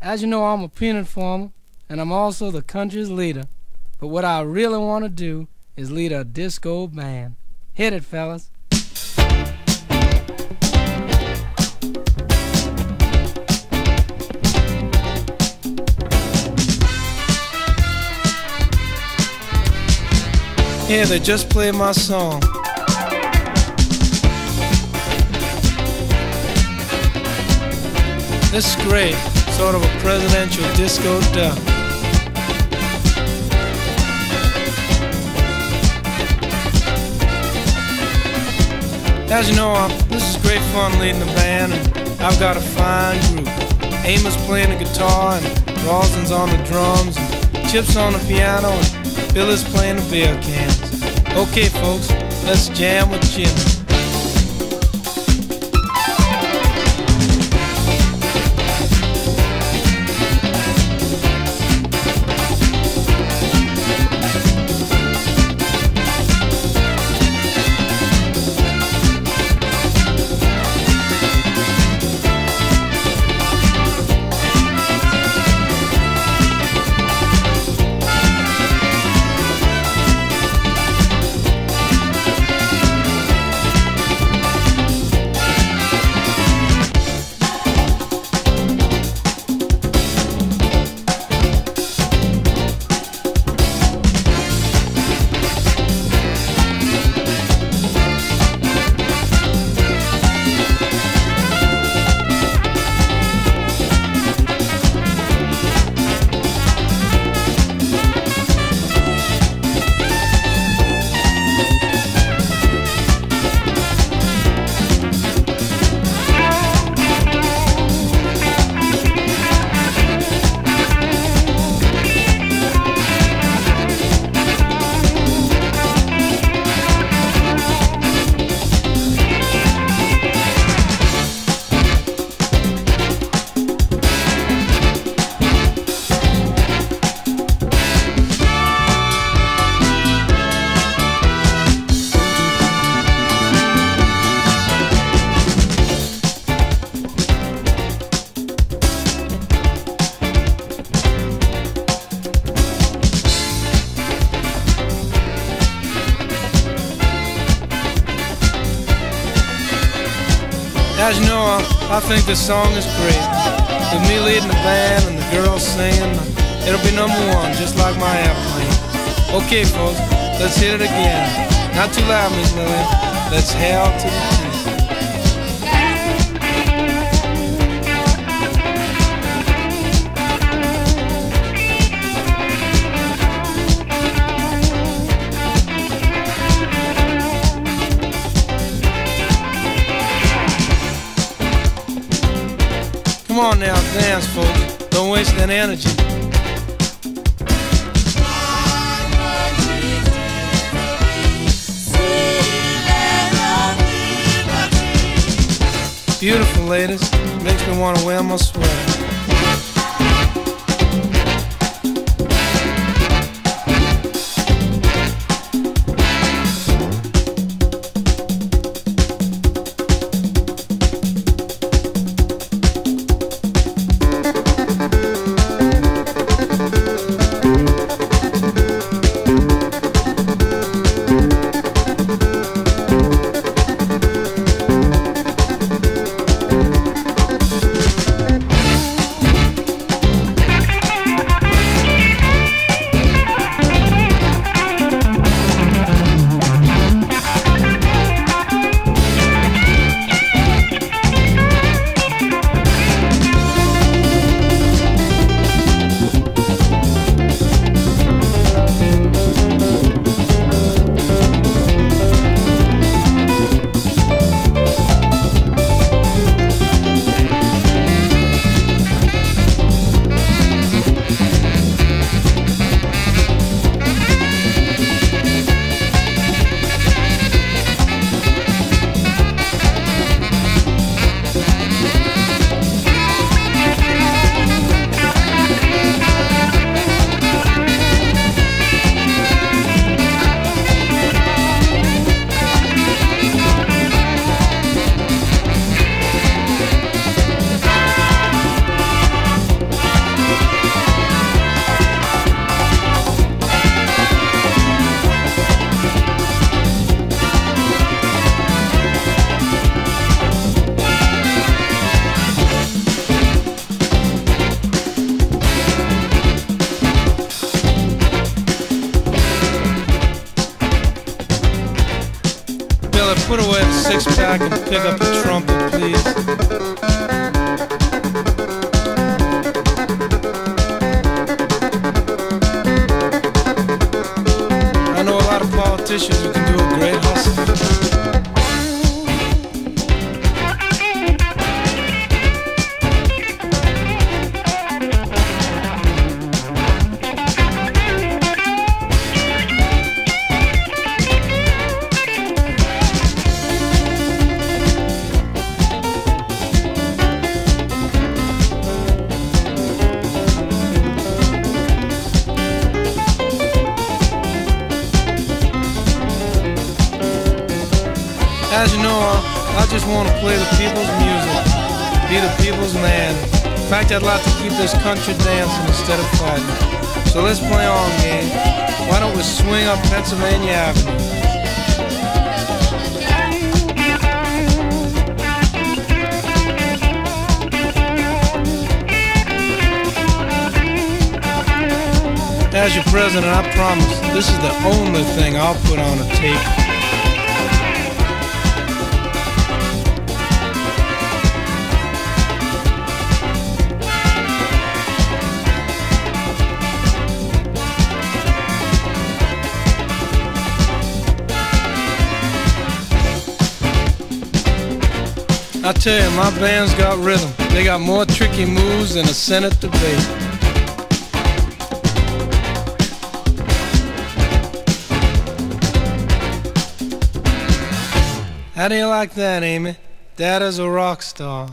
As you know, I'm a peanut farmer, and I'm also the country's leader. But what I really want to do is lead a disco band. Hit it, fellas. Here, they just played my song. This is great, sort of a presidential disco duck. As you know, I'm, this is great fun leading the band, and I've got a fine group. Amos playing the guitar, and Ralston's on the drums, and Chip's on the piano, and Billy's playing the beer cans. Okay, folks, let's jam with Jimmy. Know, I, think this song is great. With me leading the band and the girls singing, it'll be number one, just like my airplane. Okay, folks, let's hit it again. Not too loud, Miss Lillian. Let's hail to Come on now, dance, folks. Don't waste that energy. Beautiful, ladies. Makes me want to wear my sweater. Put away the six pack and pick up the trumpet, please? As you know, I just want to play the people's music, be the people's man. In fact, I'd like to keep this country dancing instead of fighting. So let's play on, gang. Why don't we swing up Pennsylvania Avenue? As your president, I promise this is the only thing I'll put on a tape. I tell you, my band's got rhythm. They got more tricky moves than a Senate debate. How do you like that, Amy? Dad is a rock star.